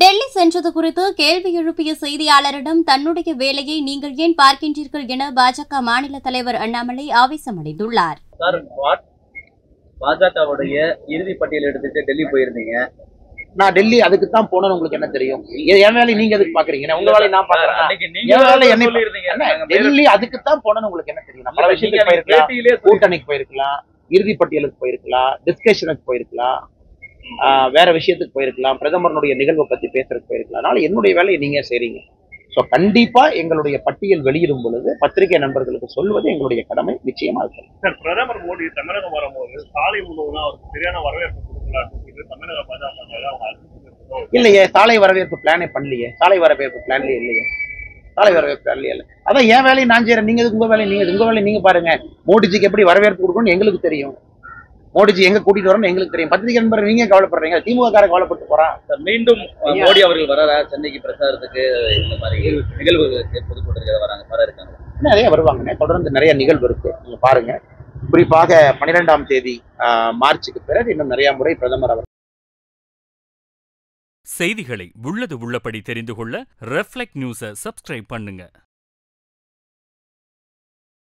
டெல்லி சென்றது குறித்து கேள்வி எழுப்பிய செய்தியாளரிடம் தன்னுடைய வேலையை நீங்கள் ஏன் பார்க்கின்றீர்கள் என பாஜக மாநில தலைவர் அண்ணாமலை ஆவேசமடைந்துள்ளார். பாஜகவுடைய இறுதி பட்டியல் எடுத்துட்டு டெல்லி போயிருந்தீங்க. நான் டெல்லி அதுக்கு தான் போனேன்னு உங்களுக்கு என்ன தெரியும்? என் வேலையை நீங்க எதுக்கு பாக்குறீங்க உங்க வேலையை நான் பாக்குறேன் என் தான் என்னை டெல்லி அதுக்கு தான் போனேன்னு உங்களுக்கு என்ன தெரியும்? நீங்க விஷயத்துக்கு போயிருக்கலாம். கூட்டணிக்கு போயிருக்கலாம். இறுதி பட்டியலுக்கு போயிருக்கலாம். டிஸ்கஷனுக்கு போயிருக்கலாம். வேற விஷயத்துக்கு போயிருக்கலாம். பிரதமருடைய நிகழ்வை பத்தி பேசுறதுக்கு போயிருக்கலாம். அதனால என்னுடைய வேலையை நீங்க செய்றீங்க. ஸோ கண்டிப்பா எங்களுடைய பட்டியல் வெளியிடும் பொழுது பத்திரிகை நண்பர்களுக்கு சொல்வது எங்களுடைய கடமை. நிச்சயமா இருக்கும் சார். பிரதமர் மோடி தமிழகம் வரும்போது சாலை முழுவதும் அவருக்கு சரியான வரவேற்பு கொடுக்கலாம்னு சொல்லி தமிழக பாஜக இல்லையே சாலை வரவேற்பு பிளானே பண்ணலையே. சாலை வரவேற்பு பிளான்லயே இல்லையே. சாலை வரவேற்பு பிளான்லயே இல்லை. அதான் என் வேலையை நான் செய்யறேன் நீங்க உங்க வேலையை நீங்க உங்க வேலையை நீங்க பாருங்க. மோடிஜிக்கு எப்படி வரவேற்பு கொடுக்கணும்னு எங்களுக்கு தெரியும். மோடிஜி எங்க கூட்டிட்டு வரணும்னு எங்களுக்கு தெரியும். பத்திரிகை நண்பர் நீங்க கவலைப்படுறீங்க? திமுக கார கவலைப்பட்டு போறான் மீண்டும் மோடி அவர்கள் வராரா? சென்னைக்கு பிரச்சாரத்துக்கு இந்த மாதிரி நிகழ்வுகளுக்கு பொதுக்கூட்டத்துக்கு வராங்க. வர இருக்காங்க. நிறைய வருவாங்கண்ணே தொடர்ந்து நிறைய நிகழ்வு இருக்கு. நீங்க பாருங்க. குறிப்பாக பன்னிரெண்டாம் தேதி மார்ச்சுக்கு பிறகு இன்னும் நிறைய முறை பிரதமர் அவர் செய்திகளை உள்ளது உள்ளபடி தெரிந்து கொள்ள ரெஃப்ளெக்ட் நியூஸை சப்ஸ்கிரைப் பண்ணுங்க.